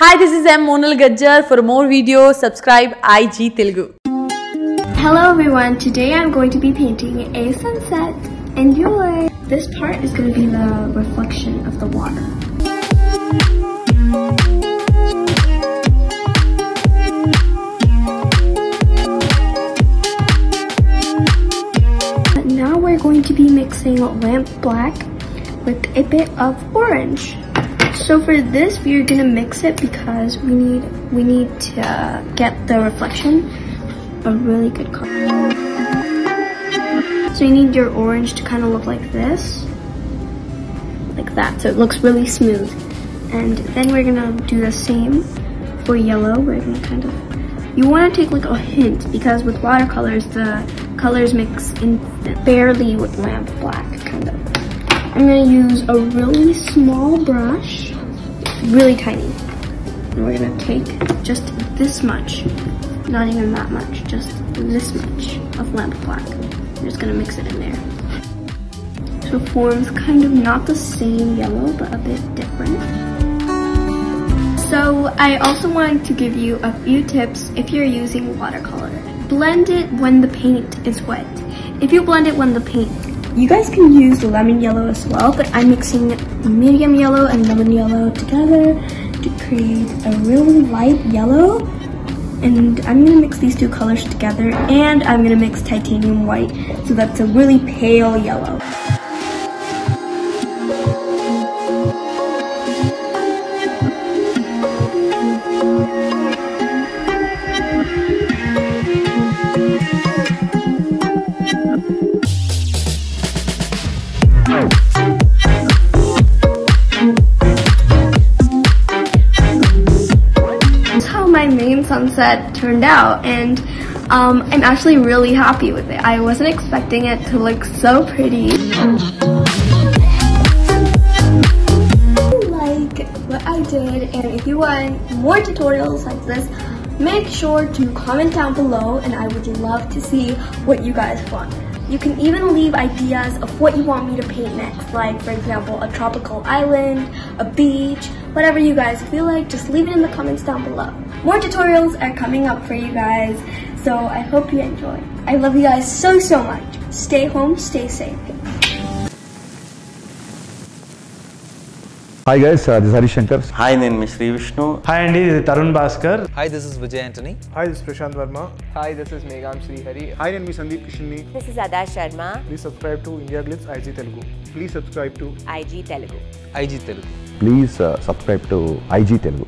Hi, this is M. Monal Gajjar. For more videos, subscribe IG Telugu. Hello everyone, today I'm going to be painting a sunset. Enjoy! This part is going to be the reflection of the water. Now we're going to be mixing lamp black with a bit of orange. So for this, we're gonna mix it because we need we need to uh, get the reflection a really good color. So you need your orange to kind of look like this, like that. So it looks really smooth. And then we're gonna do the same for yellow. We're gonna kind of you want to take like a hint because with watercolors the colors mix in barely with lamp black kind of. I'm gonna use a really small brush, really tiny. And we're gonna take just this much, not even that much, just this much of lamp black. I'm just gonna mix it in there. So it forms kind of not the same yellow, but a bit different. So I also wanted to give you a few tips if you're using watercolor. Blend it when the paint is wet. If you blend it when the paint you guys can use lemon yellow as well, but I'm mixing medium yellow and lemon yellow together to create a really light yellow. And I'm gonna mix these two colors together and I'm gonna mix titanium white so that's a really pale yellow. Sunset turned out and um, I'm actually really happy with it. I wasn't expecting it to look so pretty. Like what I did and if you want more tutorials like this, make sure to comment down below and I would love to see what you guys want. You can even leave ideas of what you want me to paint next, like for example, a tropical island, a beach, whatever you guys feel like, just leave it in the comments down below. More tutorials are coming up for you guys, so I hope you enjoy. I love you guys so, so much. Stay home, stay safe. Hi guys this Hari Shankar hi నేను మీ Sri Vishnu. Hi అండి ఇది Tarun Bhaskar. Hi this is Vijay Antony hi this Prashanth Varma hi this is మేఘాం Srihari hi నేను మీ Sundeep Kishan this is Adah Sharma please subscribe to India Glitz IG Telugu please subscribe to IG Telugu IG Telugu please subscribe to IG Telugu